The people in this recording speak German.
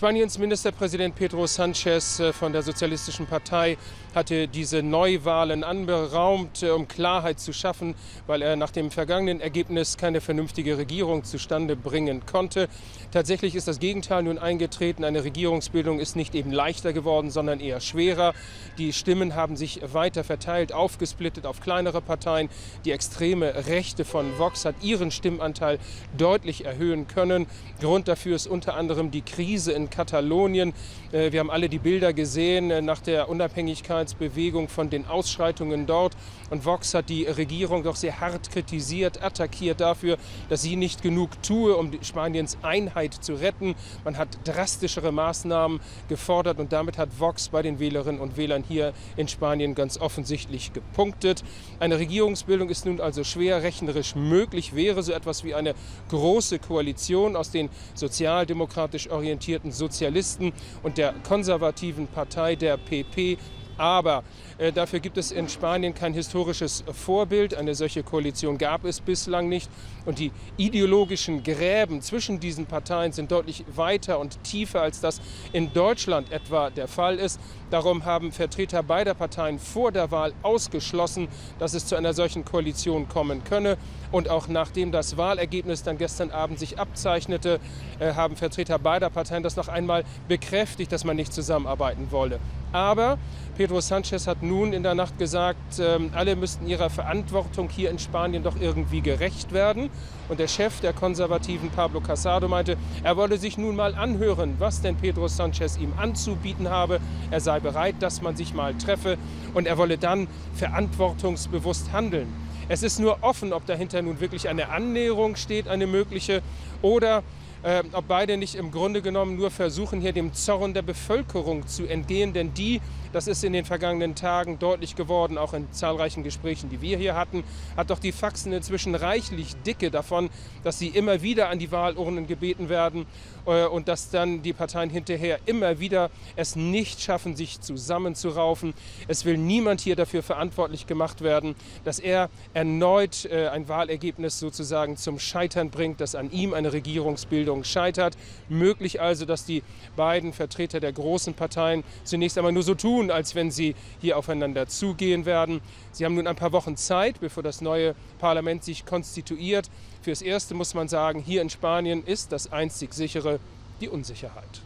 Spaniens Ministerpräsident Pedro Sanchez äh, von der Sozialistischen Partei hatte diese Neuwahlen anberaumt, äh, um Klarheit zu schaffen, weil er nach dem vergangenen Ergebnis keine vernünftige Regierung zustande bringen konnte. Tatsächlich ist das Gegenteil nun eingetreten. Eine Regierungsbildung ist nicht eben leichter geworden, sondern eher schwerer. Die Stimmen haben sich weiter verteilt, aufgesplittet auf kleinere Parteien. Die extreme Rechte von Vox hat ihren Stimmanteil deutlich erhöhen können. Grund dafür ist unter anderem die Krise in Katalonien. Äh, wir haben alle die Bilder gesehen äh, nach der Unabhängigkeitsbewegung von den Ausschreitungen dort. Und Vox hat die Regierung doch sehr hart kritisiert, attackiert dafür, dass sie nicht genug tue, um Spaniens Einheit zu retten. Man hat drastischere Maßnahmen gefordert und damit hat Vox bei den Wählerinnen und Wählern hier in Spanien ganz offensichtlich gepunktet. Eine Regierungsbildung ist nun also schwer rechnerisch möglich, wäre so etwas wie eine große Koalition aus den sozialdemokratisch orientierten Sozialisten und der konservativen Partei der PP aber äh, dafür gibt es in Spanien kein historisches Vorbild. Eine solche Koalition gab es bislang nicht. Und die ideologischen Gräben zwischen diesen Parteien sind deutlich weiter und tiefer, als das in Deutschland etwa der Fall ist. Darum haben Vertreter beider Parteien vor der Wahl ausgeschlossen, dass es zu einer solchen Koalition kommen könne. Und auch nachdem das Wahlergebnis dann gestern Abend sich abzeichnete, äh, haben Vertreter beider Parteien das noch einmal bekräftigt, dass man nicht zusammenarbeiten wolle. Aber Pedro Sanchez hat nun in der Nacht gesagt, ähm, alle müssten ihrer Verantwortung hier in Spanien doch irgendwie gerecht werden. Und der Chef der Konservativen, Pablo Casado, meinte, er wolle sich nun mal anhören, was denn Pedro Sanchez ihm anzubieten habe. Er sei bereit, dass man sich mal treffe und er wolle dann verantwortungsbewusst handeln. Es ist nur offen, ob dahinter nun wirklich eine Annäherung steht, eine mögliche, oder äh, ob beide nicht im Grunde genommen nur versuchen, hier dem Zorn der Bevölkerung zu entgehen. Denn die, das ist in den vergangenen Tagen deutlich geworden, auch in zahlreichen Gesprächen, die wir hier hatten, hat doch die Faxen inzwischen reichlich dicke davon, dass sie immer wieder an die Wahlurnen gebeten werden äh, und dass dann die Parteien hinterher immer wieder es nicht schaffen, sich zusammenzuraufen. Es will niemand hier dafür verantwortlich gemacht werden, dass er erneut äh, ein Wahlergebnis sozusagen zum Scheitern bringt, dass an ihm eine Regierungsbildung Bildung scheitert. Möglich also, dass die beiden Vertreter der großen Parteien zunächst einmal nur so tun, als wenn sie hier aufeinander zugehen werden. Sie haben nun ein paar Wochen Zeit, bevor das neue Parlament sich konstituiert. Fürs Erste muss man sagen, hier in Spanien ist das einzig sichere die Unsicherheit.